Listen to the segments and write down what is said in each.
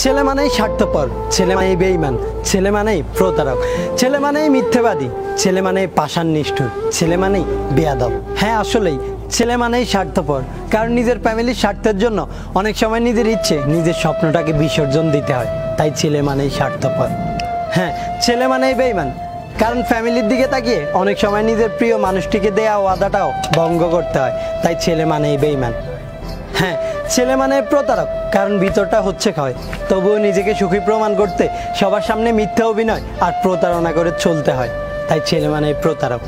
ছেলে মানেই স্বার্থপর ছেলে মানেই বেইমান ছেলে মানেই প্রতারক ছেলে মানেই মিথ্যেবাদী ছেলে মানেই পাষাণ নিষ্ঠুর ছেলে মানেই বেয়াদব হ্যাঁ আসলেই ছেলে মানেই স্বার্থপর কারণ নিজের ফ্যামিলির স্বার্থের জন্য অনেক সময় নিজের ইচ্ছে নিজের স্বপ্নটাকে বিসর্জন দিতে হয় তাই ছেলে মানেই স্বার্থপর হ্যাঁ ছেলে মানেই বেইমান কারণ ফ্যামিলির দিকে তাকিয়ে অনেক সময় নিজের প্রিয় মানুষটিকে দেয়া ওয়াদাটাও ভঙ্গ করতে হয় তাই ছেলে মানেই বেইমান হ্যাঁ ছেলে মানে প্রতারক, কারণ ভিতরটা হচ্ছে ক্ষয় তবুও নিজেকে সুখী প্রমাণ করতে সবার সামনে মিথ্যা অভিনয় আর প্রতারণা করে চলতে হয়। তাই ছেলে মানে প্রতারক।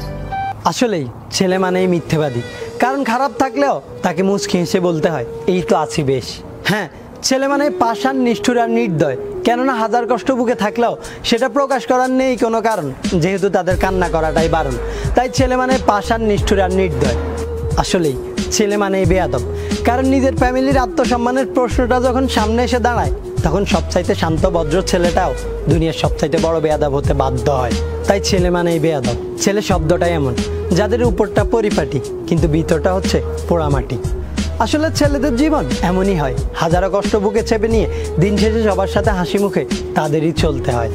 আসলেই ছেলে মানেই মিথ্যেবাদী, কারণ খারাপ থাকলেও তাকে মুচকি হেসে বলতে হয়, এই তো আছি বেশ। হ্যাঁ ছেলে মানে পাষাণ নিষ্ঠুর আর নির্দয়, কেননা হাজার কষ্ট বুকে থাকলেও সেটা প্রকাশ করার নেই কোনো কারণ, যেহেতু তাদের কান্না করাটাই বারণ। তাই ছেলে মানে পাষাণ নিষ্ঠুর আর নির্দয়। আসলেই, ছেলে মানেই বেয়াদব। কারণ নিজের ফ্যামিলির আত্মসম্মানের প্রশ্নটা যখন সামনে এসে দাঁড়ায়, তখন সবচাইতে শান্ত, ভদ্র ছেলেটাও দুনিয়ার সবচাইতে বড় বেয়াদব হতে বাধ্য হয়। তাই ছেলে মানেই বেয়াদব। ছেলে শব্দটাই এমন, যাদের উপরটা পরিপাটি, কিন্তু ভিতরটা হচ্ছে পোড়ামাটি। আসলে ছেলেদের জীবন এমনই হয়, হাজারো কষ্ট বুকে চেপে নিয়ে দিন শেষে সবার সাথে হাসি মুখে তাদেরই চলতে হয়।